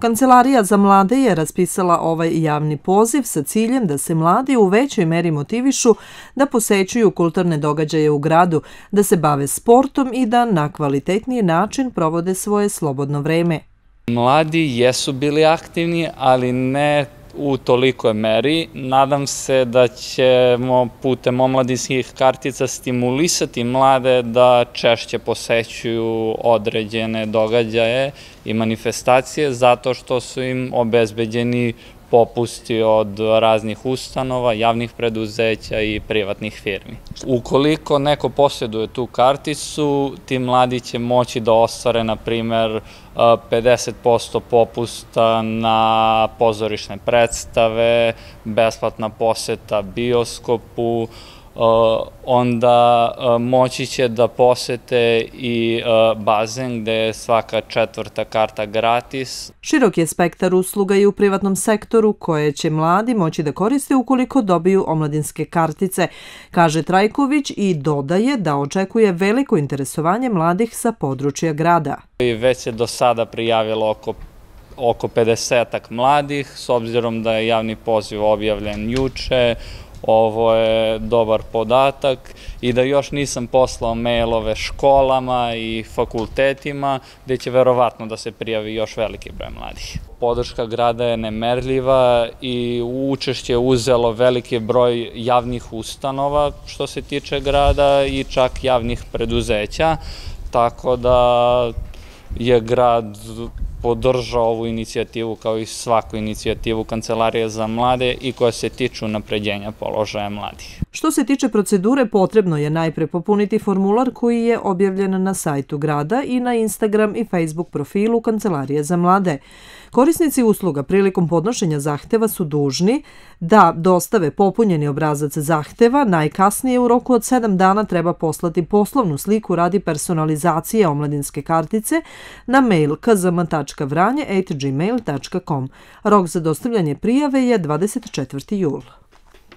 Kancelarija za mlade je raspisala ovaj javni poziv sa ciljem da se mladi u većoj meri motivišu da posećuju kulturne događaje u gradu, da se bave sportom i da na kvalitetniji način provode svoje slobodno vreme. Mladi jesu bili aktivni, ali ne u tolikoj meri. Nadam se da ćemo putem omladinskih kartica stimulisati mlade da češće posećuju određene događaje i manifestacije zato što su im obezbeđeni popusti od raznih ustanova, javnih preduzeća i privatnih firmi. Ukoliko neko posjeduje tu karticu, ti mladi će moći da ostvare, na primer, 50% popusta na pozorišne predstave, besplatna poseta bioskopu, onda moći će da posete i bazen gde je svaka četvrta karta gratis. Širok je spektar usluga i u privatnom sektoru koje će mladi moći da koriste ukoliko dobiju omladinske kartice, kaže Trajković i dodaje da očekuje veliko interesovanje mladih sa područja grada. Već se do sada prijavilo oko oko 50-ak mladih, s obzirom da je javni poziv objavljen juče, ovo je dobar podatak i da još nisam poslao mailove školama i fakultetima, gde će verovatno da se prijavi još veliki broj mladih. Podrška grada je nemerljiva i učešće uzelo veliki broj javnih ustanova što se tiče grada i čak javnih preduzeća, tako da je grad podržao ovu inicijativu kao i svaku inicijativu Kancelarije za mlade i koja se tiču napređenja položaja mladih. Što se tiče procedure, potrebno je najpre popuniti formular koji je objavljen na sajtu grada i na Instagram i Facebook profilu Kancelarije za mlade. Korisnici usluga prilikom podnošenja zahteva su dužni da dostave popunjeni obrazac zahteva, najkasnije u roku od 7 dana treba poslati poslovnu sliku radi personalizacije omladinske kartice na mail kzm.vranje.gmail.com. Rok za dostavljanje prijave je 24. jul.